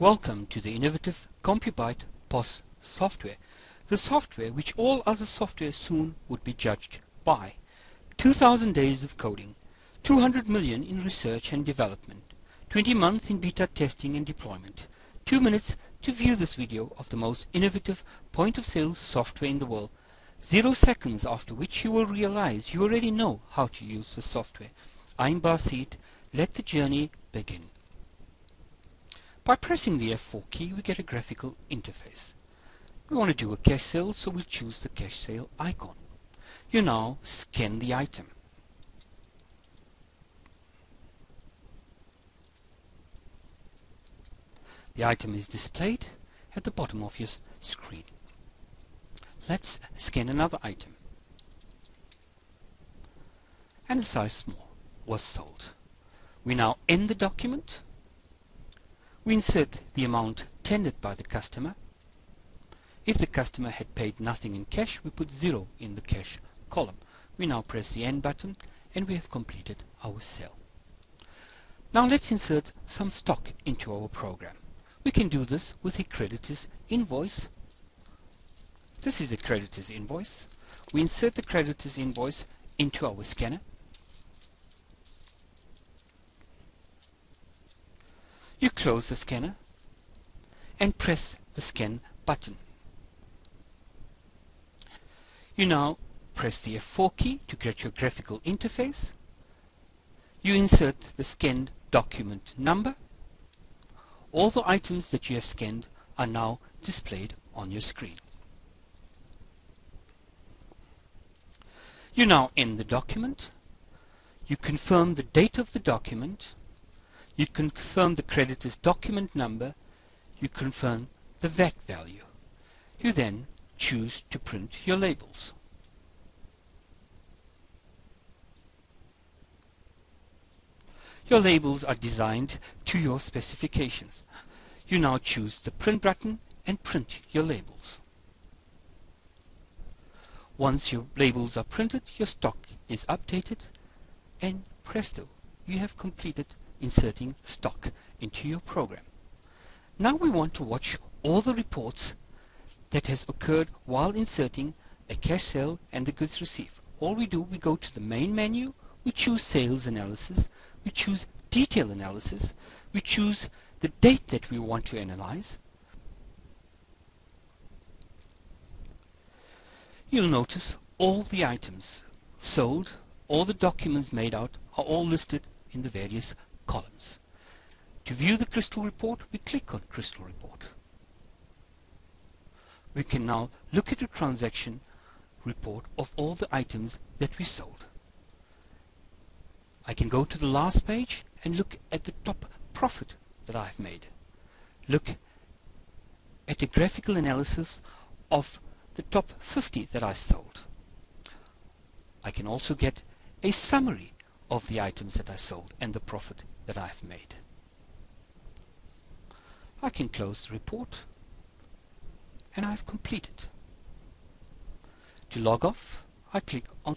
Welcome to the innovative CompuByte POS software, the software which all other software soon would be judged by. 2000 days of coding, 200 million in research and development, 20 months in beta testing and deployment, 2 minutes to view this video of the most innovative point-of-sale software in the world, 0 seconds after which you will realize you already know how to use the software. I'm Basit, let the journey begin. By pressing the F4 key, we get a graphical interface. We want to do a cash sale, so we'll choose the cash sale icon. You now scan the item. The item is displayed at the bottom of your screen. Let's scan another item. And a size small was sold. We now end the document we insert the amount tendered by the customer. If the customer had paid nothing in cash, we put zero in the cash column. We now press the End button and we have completed our sale. Now let's insert some stock into our program. We can do this with a creditor's invoice. This is a creditor's invoice. We insert the creditor's invoice into our scanner. You close the scanner and press the scan button. You now press the F4 key to get your graphical interface. You insert the scanned document number. All the items that you have scanned are now displayed on your screen. You now end the document. You confirm the date of the document you confirm the creditor's document number, you confirm the VAT value. You then choose to print your labels. Your labels are designed to your specifications. You now choose the print button and print your labels. Once your labels are printed, your stock is updated and presto, you have completed inserting stock into your program. Now we want to watch all the reports that has occurred while inserting a cash sale and the goods received. All we do, we go to the main menu, we choose sales analysis, we choose detail analysis, we choose the date that we want to analyze. You'll notice all the items sold, all the documents made out are all listed in the various columns. To view the crystal report, we click on crystal report. We can now look at a transaction report of all the items that we sold. I can go to the last page and look at the top profit that I've made. Look at a graphical analysis of the top 50 that I sold. I can also get a summary of the items that I sold and the profit that I've made. I can close the report and I've completed. To log off, I click on